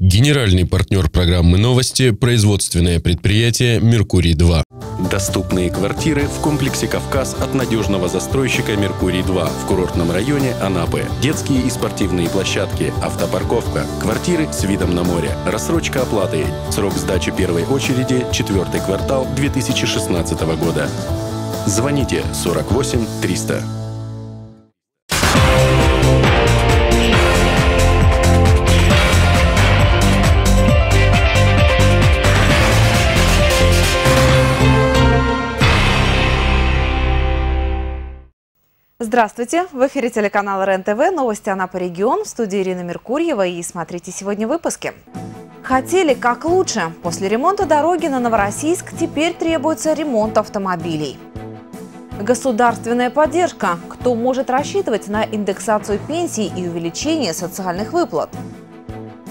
Генеральный партнер программы «Новости» – производственное предприятие «Меркурий-2». Доступные квартиры в комплексе «Кавказ» от надежного застройщика «Меркурий-2» в курортном районе Анапы. Детские и спортивные площадки, автопарковка, квартиры с видом на море, рассрочка оплаты. Срок сдачи первой очереди – четвертый квартал 2016 года. Звоните 48 300. Здравствуйте! В эфире телеканала РЕН-ТВ, новости Анапа регион, в студии Ирина Меркурьева и смотрите сегодня выпуски. Хотели как лучше. После ремонта дороги на Новороссийск теперь требуется ремонт автомобилей. Государственная поддержка. Кто может рассчитывать на индексацию пенсий и увеличение социальных выплат?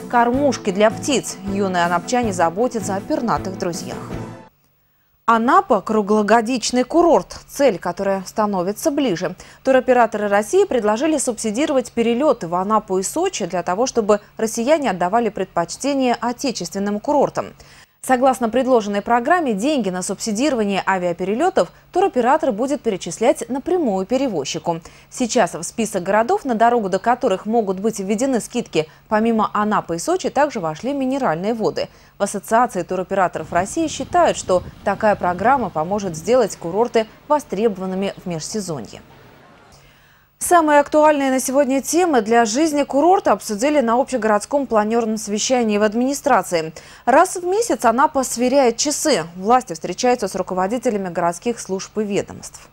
Кормушки для птиц. Юные анапчане заботятся о пернатых друзьях. Анапа – круглогодичный курорт, цель, которая становится ближе. Туроператоры России предложили субсидировать перелеты в Анапу и Сочи для того, чтобы россияне отдавали предпочтение отечественным курортам. Согласно предложенной программе, деньги на субсидирование авиаперелетов туроператор будет перечислять напрямую перевозчику. Сейчас в список городов, на дорогу до которых могут быть введены скидки, помимо Анапы и Сочи, также вошли минеральные воды. В Ассоциации туроператоров России считают, что такая программа поможет сделать курорты востребованными в межсезонье. Самые актуальные на сегодня темы для жизни курорта обсудили на общегородском планерном совещании в администрации. Раз в месяц Анапа сверяет часы. Власти встречаются с руководителями городских служб и ведомств.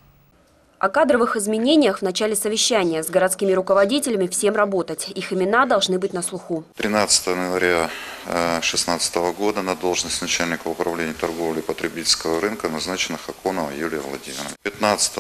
О кадровых изменениях в начале совещания с городскими руководителями всем работать. Их имена должны быть на слуху. 13 января 2016 года на должность начальника управления торговли и потребительского рынка назначена Хаконова Юлия Владимировна. 15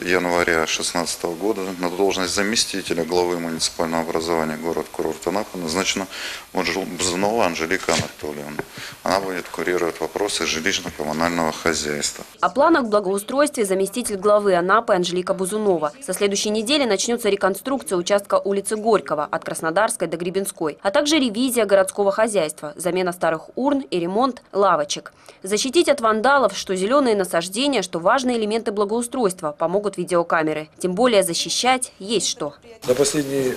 января 2016 года на должность заместителя главы муниципального образования город-курорт Анапа назначена Бузунова Анжелика Анатольевна. Она будет курировать вопросы жилищно-коммунального хозяйства. О планах благоустройства заместитель главы Анапы Анжелика Бузунова. Со следующей недели начнется реконструкция участка улицы Горького от Краснодарской до Гребенской, а также ревизия городского хозяйства замена старых урн и ремонт лавочек. Защитить от вандалов, что зеленые насаждения, что важные элементы благоустройства помогут видеокамеры. Тем более защищать есть что. За последние э,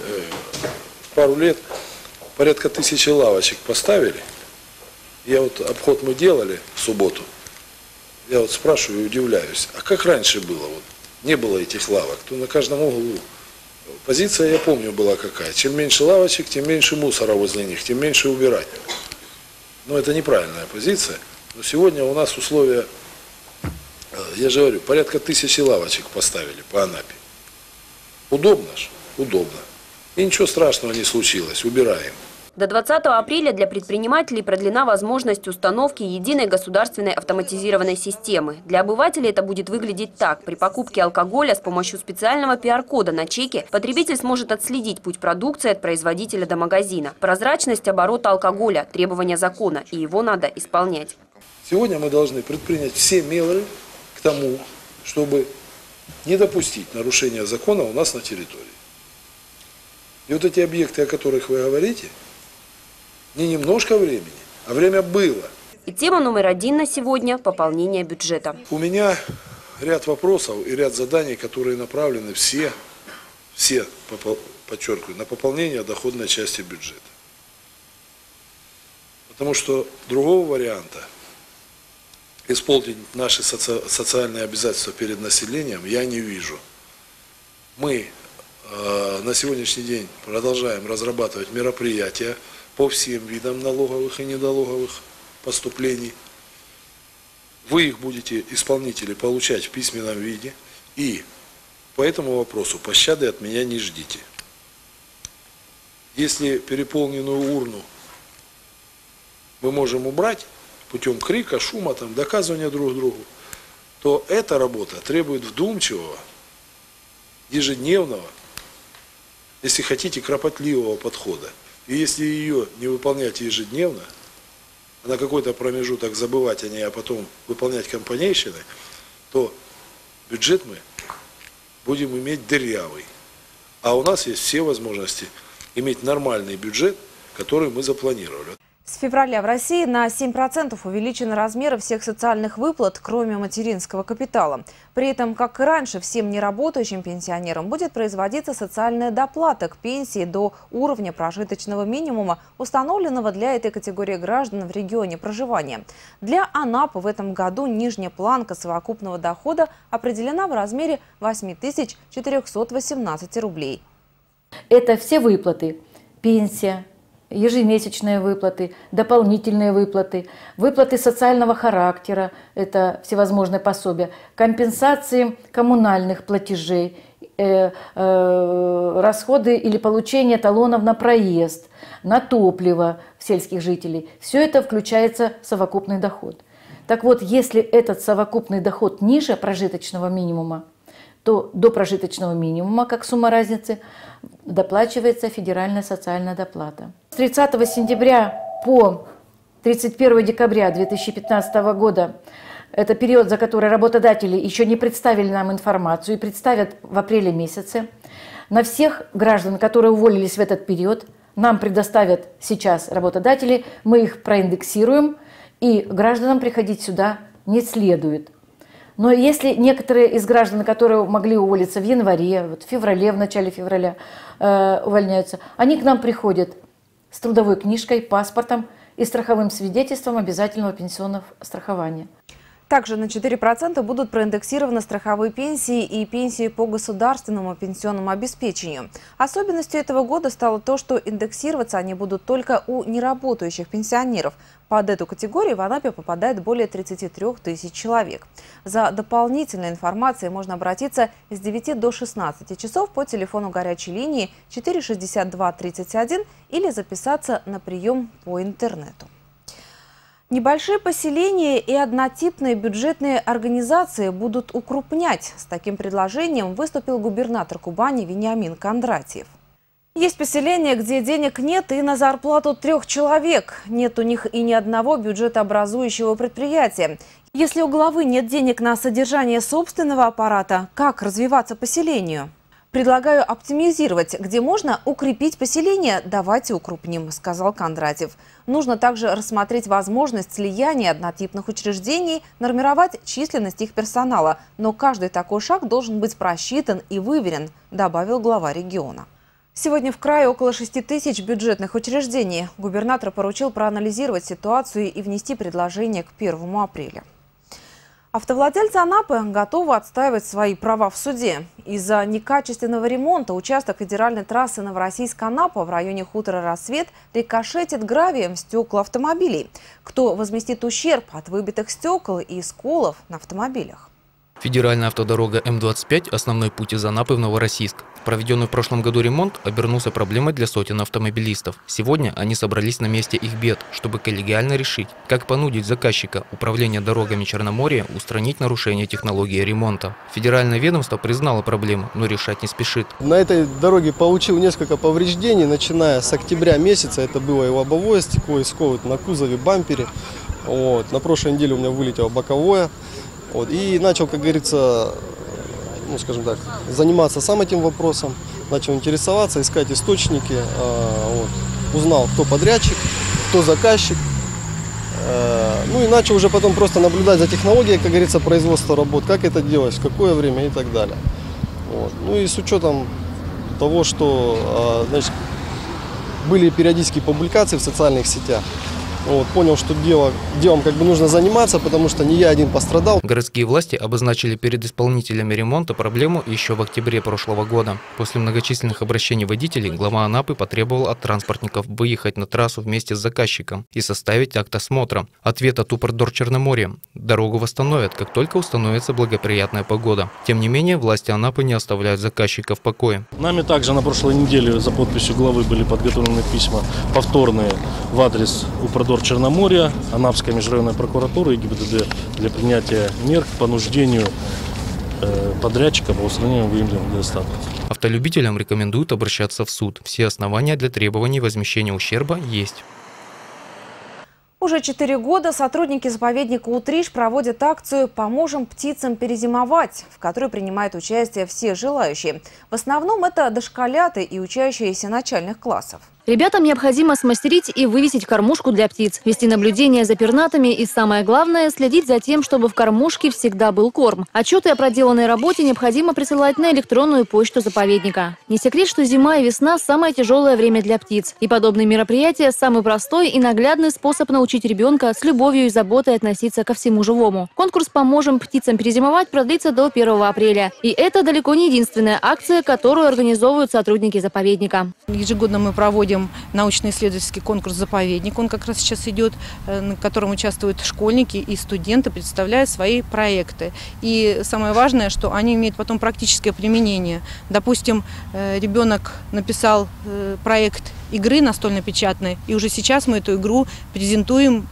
пару лет порядка тысячи лавочек поставили. Я вот обход мы делали в субботу. Я вот спрашиваю и удивляюсь, а как раньше было? Вот не было этих лавок, то на каждом углу Позиция, я помню, была какая. Чем меньше лавочек, тем меньше мусора возле них, тем меньше убирать. Но это неправильная позиция. Но сегодня у нас условия, э, я же говорю, порядка тысячи лавочек поставили по Анапе. Удобно же? Удобно. И ничего страшного не случилось, убираем. До 20 апреля для предпринимателей продлена возможность установки единой государственной автоматизированной системы. Для обывателей это будет выглядеть так. При покупке алкоголя с помощью специального пиар-кода на чеке потребитель сможет отследить путь продукции от производителя до магазина. Прозрачность оборота алкоголя – требования закона, и его надо исполнять. Сегодня мы должны предпринять все меры к тому, чтобы не допустить нарушения закона у нас на территории. И вот эти объекты, о которых вы говорите – не немножко времени, а время было. И тема номер один на сегодня – пополнение бюджета. У меня ряд вопросов и ряд заданий, которые направлены все, все, подчеркиваю, на пополнение доходной части бюджета. Потому что другого варианта исполнить наши соци социальные обязательства перед населением я не вижу. Мы э, на сегодняшний день продолжаем разрабатывать мероприятия, по всем видам налоговых и недологовых поступлений. Вы их будете, исполнители, получать в письменном виде. И по этому вопросу пощады от меня не ждите. Если переполненную урну мы можем убрать путем крика, шума, там, доказывания друг другу, то эта работа требует вдумчивого, ежедневного, если хотите, кропотливого подхода. И если ее не выполнять ежедневно, на какой-то промежуток забывать о ней, а потом выполнять компанейщины, то бюджет мы будем иметь дырявый. А у нас есть все возможности иметь нормальный бюджет, которую мы запланировали. С февраля в России на 7% увеличены размеры всех социальных выплат, кроме материнского капитала. При этом, как и раньше, всем неработающим пенсионерам будет производиться социальная доплата к пенсии до уровня прожиточного минимума, установленного для этой категории граждан в регионе проживания. Для Анапы в этом году нижняя планка совокупного дохода определена в размере 8418 рублей. Это все выплаты. Пенсия, ежемесячные выплаты, дополнительные выплаты, выплаты социального характера, это всевозможные пособия, компенсации коммунальных платежей, э, э, расходы или получение талонов на проезд, на топливо сельских жителей. Все это включается в совокупный доход. Так вот, если этот совокупный доход ниже прожиточного минимума, то до прожиточного минимума, как сумма разницы, доплачивается федеральная социальная доплата. С 30 сентября по 31 декабря 2015 года это период, за который работодатели еще не представили нам информацию и представят в апреле месяце. На всех граждан, которые уволились в этот период, нам предоставят сейчас работодатели, мы их проиндексируем, и гражданам приходить сюда не следует. Но если некоторые из граждан, которые могли уволиться в январе, вот в феврале, в начале февраля э, увольняются, они к нам приходят с трудовой книжкой, паспортом и страховым свидетельством обязательного пенсионного страхования. Также на 4% будут проиндексированы страховые пенсии и пенсии по государственному пенсионному обеспечению. Особенностью этого года стало то, что индексироваться они будут только у неработающих пенсионеров. Под эту категорию в Анапе попадает более 33 тысяч человек. За дополнительной информацией можно обратиться с 9 до 16 часов по телефону горячей линии 462 31 или записаться на прием по интернету. Небольшие поселения и однотипные бюджетные организации будут укрупнять. С таким предложением выступил губернатор Кубани Вениамин Кондратьев. Есть поселения, где денег нет и на зарплату трех человек. Нет у них и ни одного бюджетообразующего предприятия. Если у главы нет денег на содержание собственного аппарата, как развиваться поселению? Предлагаю оптимизировать. Где можно укрепить поселение, давайте укрупним, сказал Кондратьев. Нужно также рассмотреть возможность слияния однотипных учреждений, нормировать численность их персонала. Но каждый такой шаг должен быть просчитан и выверен, добавил глава региона. Сегодня в крае около 6 тысяч бюджетных учреждений. Губернатор поручил проанализировать ситуацию и внести предложение к 1 апреля. Автовладельцы Анапы готовы отстаивать свои права в суде. Из-за некачественного ремонта участок федеральной трассы Новороссийск-Анапа в районе хутора «Рассвет» рикошетит гравием стекла автомобилей. Кто возместит ущерб от выбитых стекол и сколов на автомобилях? Федеральная автодорога М-25 – основной путь из Анапы в Новороссийск. Проведенный в прошлом году ремонт обернулся проблемой для сотен автомобилистов. Сегодня они собрались на месте их бед, чтобы коллегиально решить, как понудить заказчика управления дорогами Черноморья устранить нарушение технологии ремонта. Федеральное ведомство признало проблему, но решать не спешит. На этой дороге получил несколько повреждений, начиная с октября месяца. Это было и лобовое стекло, и скол на кузове, бампере. Вот. На прошлой неделе у меня вылетело боковое. Вот, и начал, как говорится, ну, скажем так, заниматься сам этим вопросом, начал интересоваться, искать источники, э, вот, узнал, кто подрядчик, кто заказчик, э, ну и начал уже потом просто наблюдать за технологией, как говорится, производства работ, как это делать, в какое время и так далее. Вот. Ну и с учетом того, что э, значит, были периодические публикации в социальных сетях, вот, понял, что дело, делом как бы нужно заниматься, потому что не я один пострадал. Городские власти обозначили перед исполнителями ремонта проблему еще в октябре прошлого года. После многочисленных обращений водителей глава Анапы потребовал от транспортников выехать на трассу вместе с заказчиком и составить акт осмотра. Ответ от Упордор Черноморья. Дорогу восстановят, как только установится благоприятная погода. Тем не менее, власти Анапы не оставляют заказчика в покое. Нами также на прошлой неделе за подписью главы были подготовлены письма повторные в адрес прокурор Черноморья, Анапская межрайонная прокуратура и ГИБДД для принятия мер к понуждению э, подрядчика по устранению выявленных недостатков. Автолюбителям рекомендуют обращаться в суд. Все основания для требований возмещения ущерба есть. Уже четыре года сотрудники заповедника Утриш проводят акцию «Поможем птицам перезимовать», в которой принимают участие все желающие. В основном это дошколяты и учащиеся начальных классов. Ребятам необходимо смастерить и вывесить кормушку для птиц, вести наблюдение за пернатами и, самое главное, следить за тем, чтобы в кормушке всегда был корм. Отчеты о проделанной работе необходимо присылать на электронную почту заповедника. Не секрет, что зима и весна – самое тяжелое время для птиц. И подобные мероприятия – самый простой и наглядный способ научить ребенка с любовью и заботой относиться ко всему живому. Конкурс «Поможем птицам перезимовать» продлится до 1 апреля. И это далеко не единственная акция, которую организовывают сотрудники заповедника. Ежегодно мы проводим проводим научно-исследовательский конкурс «Заповедник». Он как раз сейчас идет, э, на котором участвуют школьники и студенты, представляя свои проекты. И самое важное, что они имеют потом практическое применение. Допустим, э, ребенок написал э, проект игры настольно-печатной, и уже сейчас мы эту игру презентуем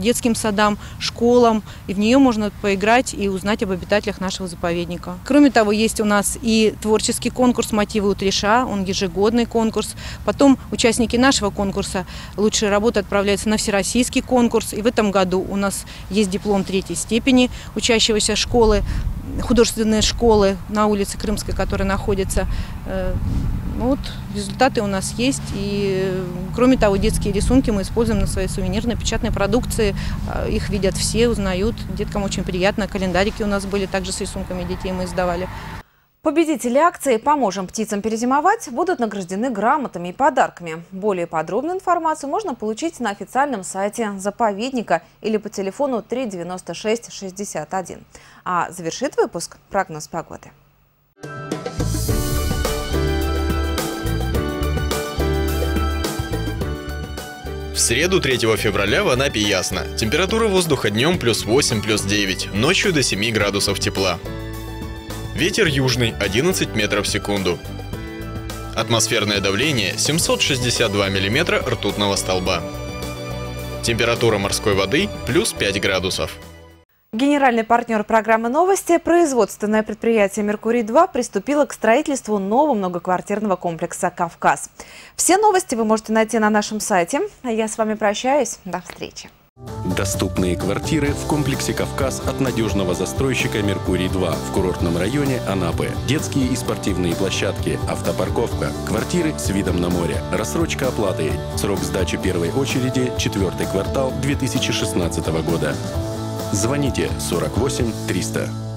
детским садам, школам, и в нее можно поиграть и узнать об обитателях нашего заповедника. Кроме того, есть у нас и творческий конкурс «Мотивы утреша», он ежегодный конкурс. Потом участники нашего конкурса «Лучшие работы» отправляются на всероссийский конкурс, и в этом году у нас есть диплом третьей степени учащегося школы, художественные школы на улице Крымской, которая находится э, ну вот результаты у нас есть. И кроме того, детские рисунки мы используем на своей сувенирной печатной продукции. А, их видят все, узнают. Деткам очень приятно. Календарики у нас были также с рисунками детей мы издавали. Победители акции «Поможем птицам перезимовать» будут награждены грамотами и подарками. Более подробную информацию можно получить на официальном сайте заповедника или по телефону 396 61. А завершит выпуск прогноз погоды. В среду 3 февраля в Анапе ясно. Температура воздуха днем плюс 8, плюс 9, ночью до 7 градусов тепла. Ветер южный 11 метров в секунду. Атмосферное давление 762 миллиметра ртутного столба. Температура морской воды плюс 5 градусов. Генеральный партнер программы «Новости» производственное предприятие «Меркурий-2» приступило к строительству нового многоквартирного комплекса «Кавказ». Все новости вы можете найти на нашем сайте. А я с вами прощаюсь. До встречи. Доступные квартиры в комплексе «Кавказ» от надежного застройщика «Меркурий-2» в курортном районе Анапы. Детские и спортивные площадки, автопарковка, квартиры с видом на море, рассрочка оплаты. Срок сдачи первой очереди – четвертый квартал 2016 года. Звоните 48 300.